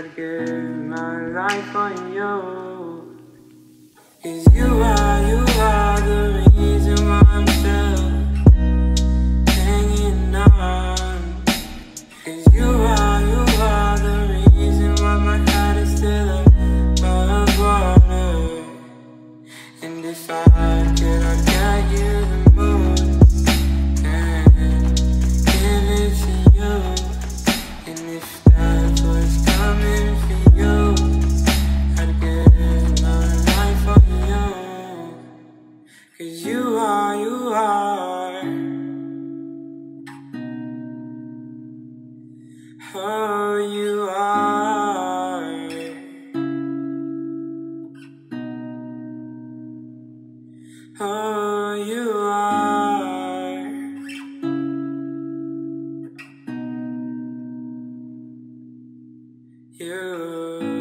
I'd give my life on you. Cause you are, you Cause you are, you are. Oh, you are. Oh, you are. You